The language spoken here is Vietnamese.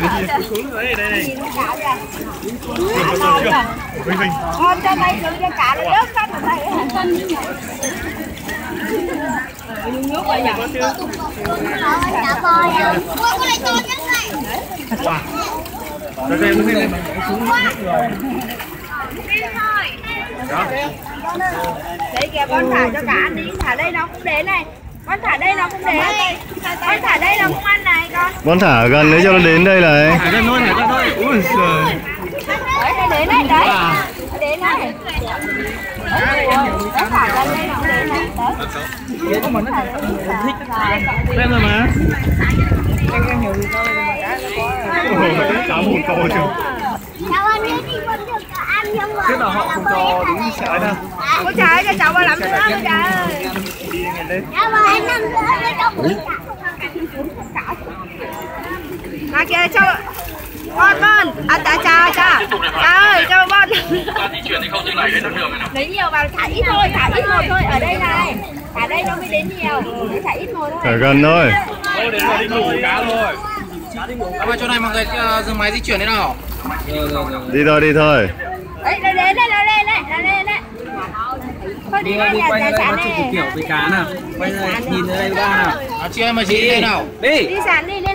đây đây đây. Nhìn cá kìa. Vinh Vinh Con cho mày đừng cho cá nó rớt cắt ở đây. Nước rồi nhỉ? Cá voi à? Con này to nhất này. Đây đây đây đây Đó. Đấy kìa con thả cho cá ăn đi, thả đây nó cũng đến này. Con thả đây nó cũng đến. Con thả đây nó cũng ăn này con. Thả ở gần đấy cho nó đến đây này. Thả ra thôi thả ra thôi Ui giời Đấy, đến đấy. Nó Đến này. Đấy, nó thả gần đây nó đến. Đấy. Rồi mà Cá một to chứ Cháu ăn đi thì vẫn được cả ăn nhưng mà Thế là họ không cho đúng sợi đâu trời ơi, cho cháu vào lắm nữa, ôi trời ơi. Cháu vào ăn năm nữa nó cho Mà kìa, cho... Con, con. À, chà, chà, chà. Chà ơi, cho con. Lấy nhiều vào, thả ít thôi, thả ít một thôi. Ở đây này. Thả đây nó mới đến nhiều. Thả ít một thôi. Thả gần thôi. Thôi đến rồi đi ngủ cá thôi Các bạn chỗ này mọi người ờ, dừng máy di chuyển thế nào? Đi thôi đi thôi. Đấy, nó đến đây, nó lên đấy, nó lên đấy. Thôi đi đây, nhà, nhà sản này. với cá nào. Quay ra nhìn ở đây ba nào. À, chị em mà chị đi đây nào. Đi. Đi sản đi, đi.